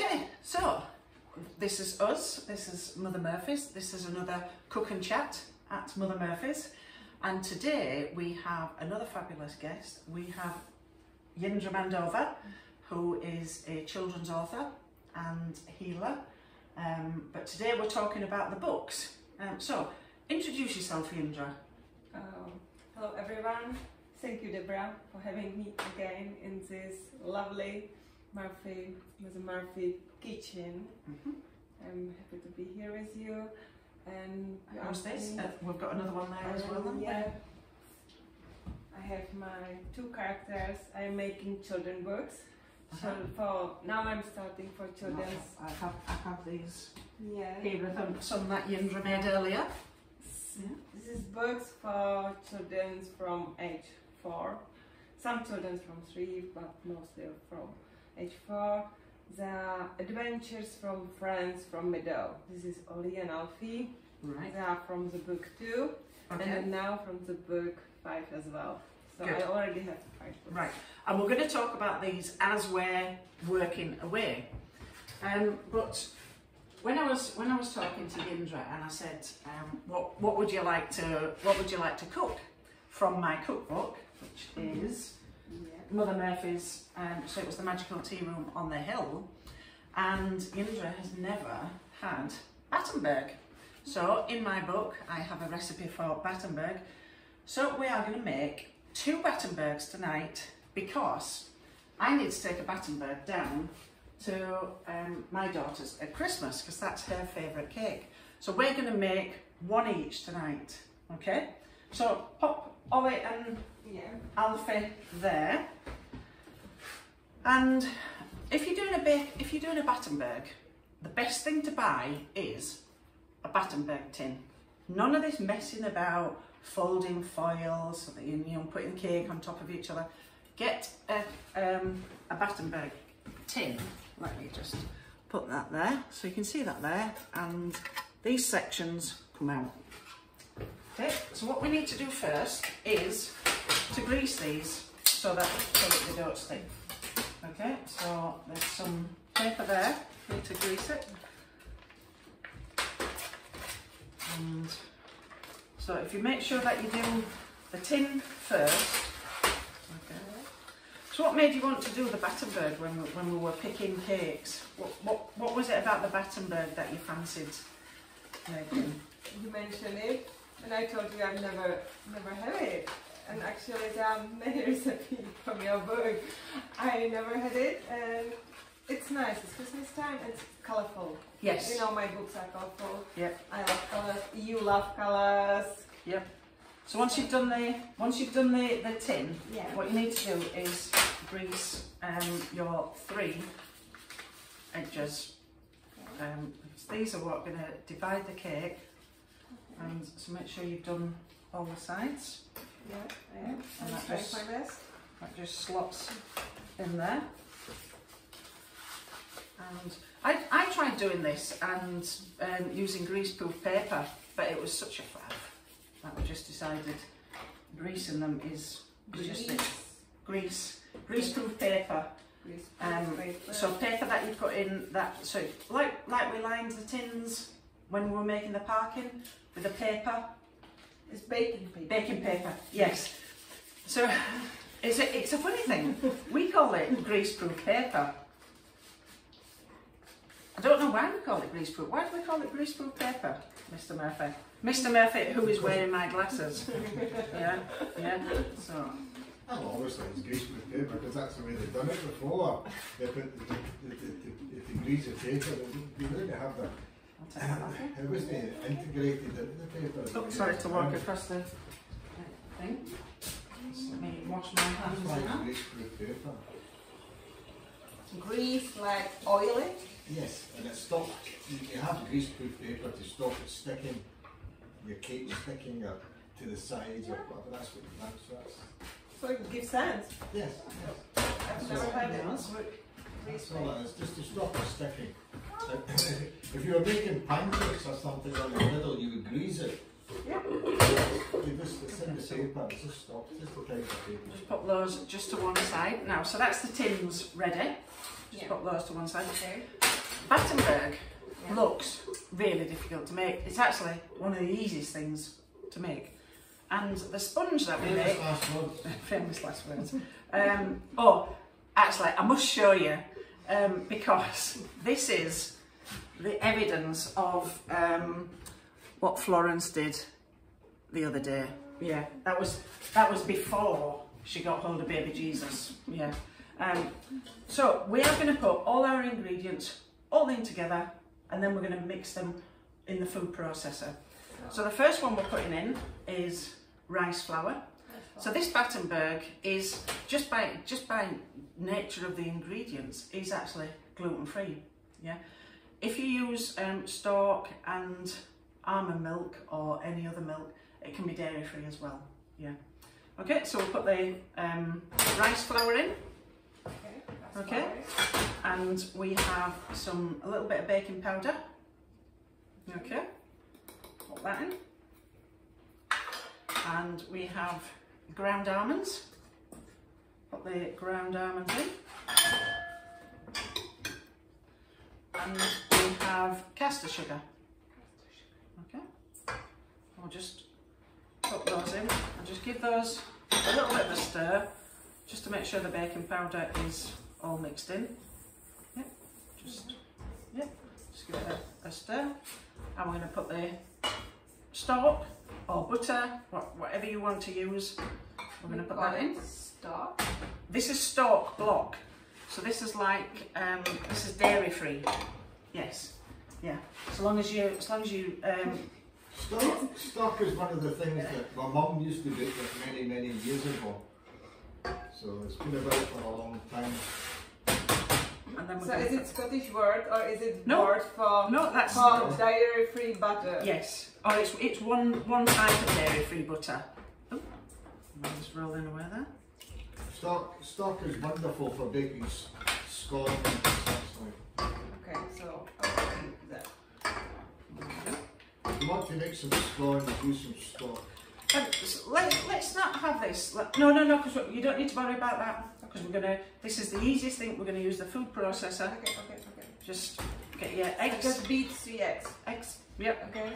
Okay, so this is us, this is Mother Murphy's, this is another cook and chat at Mother Murphy's. And today we have another fabulous guest. We have Jindra Mandova, who is a children's author and healer. Um, but today we're talking about the books. Um, so, introduce yourself, Jindra. Um, hello everyone. Thank you, Deborah, for having me again in this lovely Murphy, Mother Murphy kitchen. Mhm. I'm happy to be here with you. And How's this? Uh, we've got another one there as well. Um, yeah. I have my two characters. I'm making children books. So Uh-huh. for now, I'm starting for children's. I have, I have these Yeah. here with some that Jindra made earlier. Yeah. This is books for children from age four. Some children from three, but mostly from age four. The adventures from friends from Meadow. This is Oli and Alfie. Right. They are from the book two, and Okay. then now from the book five as well. So Good. I already have five books. Right. And we're going to talk about these as we're working away. Um, but when I was when I was talking to Jindra and I said, um, what what would you like to what would you like to cook from my cookbook, which is. Mother Murphy's. Um, so it was the Magical Tea Room on the hill, and Jindra has never had Battenberg. So in my book, I have a recipe for Battenberg. So we are going to make two Battenbergs tonight because I need to take a Battenberg down to um, my daughter's at Christmas because that's her favourite cake. So we're going to make one each tonight, okay? So pop Ollie and Yeah. Alfie there. And if you're doing a bake, if you're doing a Battenberg, the best thing to buy is a Battenberg tin. None of this messing about folding foil so that you, you know putting the cake on top of each other. Get a um, a Battenberg tin. Let me just put that there so you can see that there, and these sections come out. Okay, so what we need to do first is to grease these so that, so that they don't stick. Okay, so there's some paper there you to grease it. And so if you make sure that you do the tin first. Okay. So what made you want to do the Battenberg when we, when we were picking cakes? What, what, what was it about the Battenberg that you fancied making? You mentioned it, and I told you I've never, never had it. And actually, there are many recipes from your book. I never had it, and it's nice. It's Christmas time. It's colorful. Yes. You know, my books are colorful. Yep. I love colors. You love colors. Yep. So once you've done the once you've done the, the tin, Yeah. what you need to do is grease um, your three edges. Um, these are what are going to divide the cake, and so make sure you've done all the sides. Yeah. And I'm that just- my best. That just slots in there. And I, I tried doing this and um, using greaseproof paper, but it was such a faff that we just decided greasing them is, is just it. Grease, greaseproof paper. Grease Um, paper. So paper that you put in that, so like like we lined the tins when we were making the parking with the paper, it's baking paper. baking paper, yes. So it's a, it's a funny thing. We call it greaseproof paper. I don't know why we call it greaseproof. Why do we call it greaseproof paper, Mr. Murphy? Mr. Murphy, who is wearing my glasses. Yeah, yeah. So I've always thought it's greaseproof paper because that's the way they've done it before. They put the, the, the, the, if they grease the paper, they, they really have the, I'll take that off you. it wasn't integrated into the paper. Oh, sorry to walk across the thing. Let me wash my hands why now. it's greaseproof paper. Grease like oily. Eh? Yes, and it stops, you, you have greaseproof paper to stop it sticking, your cake sticking or to the sides or whatever, that's what, that's, that's, So it gives sense. yes, yes. I've never had it. Yes. That's all it is, just to stop it sticking. If you were making pancakes or something on the middle, you would grease it. Yeah. You just, it's in the paper, it just stops, just the type of paper. Just put those just to one side. Now, so that's the tins ready. Just Yeah. put those to one side. Okay. Battenberg Yeah. looks really difficult to make. It's actually one of the easiest things to make. And the sponge that we Famous make, last words. famous last words. Um, oh, actually, I must show you um, because this is the evidence of um, what Florence did the other day. Yeah, that was that was before she got hold of baby Jesus. Yeah. Um, so we are going to put all our ingredients all in together, and then we're going to mix them in the food processor. So the first one we're putting in is rice flour. So this Battenberg is just by just by nature of the ingredients is actually gluten free. Yeah. If you use um, and almond milk or any other milk, it can be dairy free as well. Yeah. Okay, so we'll put the um, rice flour in, Okay. Okay. and we have some a little bit of baking powder. Okay. Put that in. And we have ground almonds. Put the ground almonds in. And have caster sugar. Okay. We'll just put those in and just give those a little bit of a stir just to make sure the baking powder is all mixed in. Yep. Just yep. Just give it a, a stir. And we're going to put the Stork or butter, whatever you want to use. We're going to put that in. Stork. This is Stork block. So this is like um, this is dairy free. Yes. Yeah. So long as you as long as you um, Stork, Stork is one of the things that my mum used to do it many, many years ago. So it's been about for a long time. and then So is it Scottish word or is it No. word for No, that's for dairy-free butter? yes. Oh, it's it's one one type of dairy free butter. Oh, mine's rolling away there. Stork, Stork is wonderful for baking scones and such like. Okay, so I'll do that. If you want to make some scones, use some Stork. Um, s- let, let's not have this. Let- No, no, no, because you don't need to worry about that. Because we're gonna. This is the easiest thing. We're gonna use the food processor. Okay, okay, okay. Just get your I eggs. just beat three eggs. Eggs. Yep. Okay.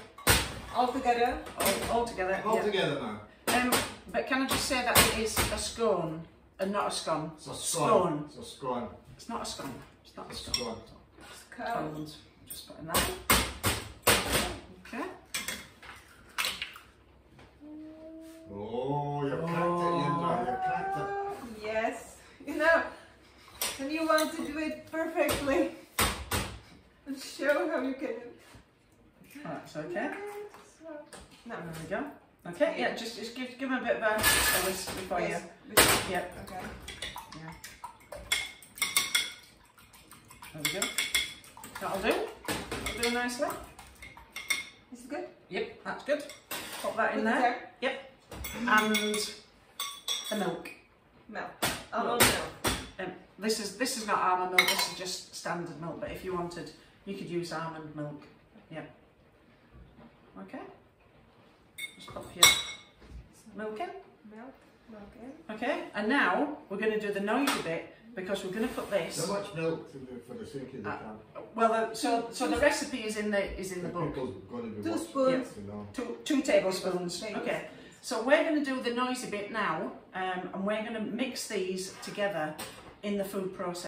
All together. All, all together. All yeah. together now. Um, but can I just say that it is a scone and not a scone? It's a Scone. scone. It's a scone. It's not a scone. It's not a It's a scone. scone. Scone. And just putting that. in. Okay. Oh, you've cracked it, Jindra. You've cracked it. Oh, yes. You know, and you want to do it perfectly. And show how you can. Oh, that's okay. So, no. There we go. Okay. Yeah. Just just give give them a bit of a, a whisk before Yes. you. Yep. Okay. Yeah. There we go. That'll do. That'll do nicely. Is it good? Yep. That's good. Pop that in there. it there. And the milk. Milk. Almond milk. Um, this is this is not almond milk. This is just standard milk. But if you wanted, you could use almond milk. Yep. Okay. Just pop your milk in. Milk. Milk in. Okay. And now we're going to do the noisy bit because we're going to put this. How much milk to do for the sake of the Uh, can? Well, the, so so the recipe is in the is in the book. Going to be Two watching, spoons. you know. Two two tablespoons. Tablespoons. Okay. So we're going to do the noisy bit now, um, and we're going to mix these together in the food process.